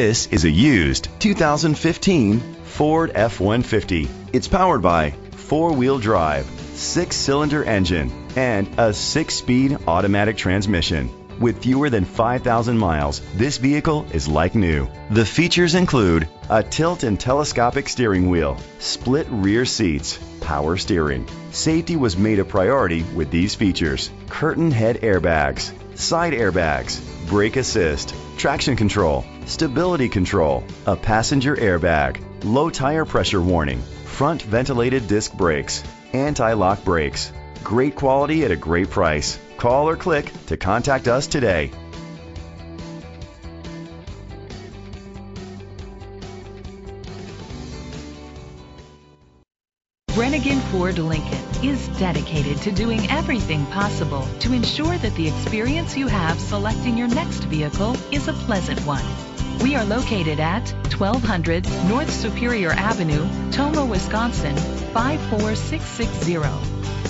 This is a used 2015 Ford F-150. It's powered by four-wheel drive, six-cylinder engine, and a six-speed automatic transmission. With fewer than 5,000 miles, this vehicle is like new. The features include a tilt and telescopic steering wheel, split rear seats, power steering. Safety was made a priority with these features. Curtain head airbags, side airbags, brake assist, traction control, stability control, a passenger airbag, low tire pressure warning, front ventilated disc brakes, anti-lock brakes. Great quality at a great price. Call or click to contact us today. Brenengen Ford Lincoln is dedicated to doing everything possible to ensure that the experience you have selecting your next vehicle is a pleasant one. We are located at 1200 North Superior Avenue, Tomah, Wisconsin 54660.